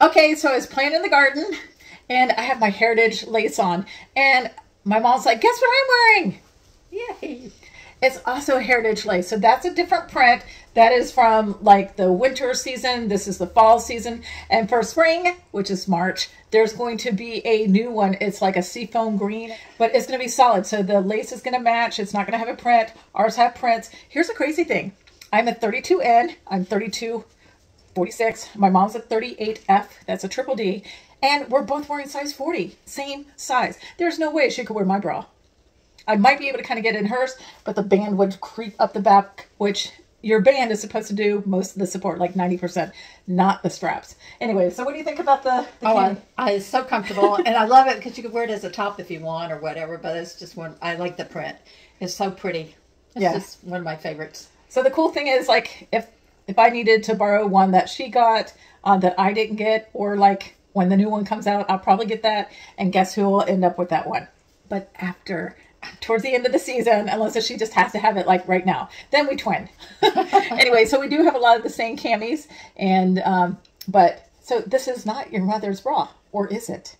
Okay, so I was playing in the garden and I have my heritage lace on and my mom's like, guess what I'm wearing? Yay. It's also heritage lace. So that's a different print. That is from like the winter season. This is the fall season. And for spring, which is March, there's going to be a new one. It's like a seafoam green, but it's going to be solid. So the lace is going to match. It's not going to have a print. Ours have prints. Here's a crazy thing. I'm a 32N. I'm 32 46. My mom's a 38F. That's a triple D. And we're both wearing size 40. Same size. There's no way she could wear my bra. I might be able to kind of get in hers, but the band would creep up the back, which your band is supposed to do most of the support, like 90%, not the straps. Anyway, so what do you think about the, the Oh, I, I, it's so comfortable, and I love it because you can wear it as a top if you want or whatever. But it's just one. I like the print. It's so pretty. It's Yeah. just one of my favorites. So the cool thing is, like, if if I needed to borrow one that she got uh, that I didn't get, or like when the new one comes out, I'll probably get that. And guess who will end up with that one? But after, towards the end of the season, unless she just has to have it like right now, then we twin. anyway, so we do have a lot of the same camis, and um, but so this is not your mother's bra, or is it?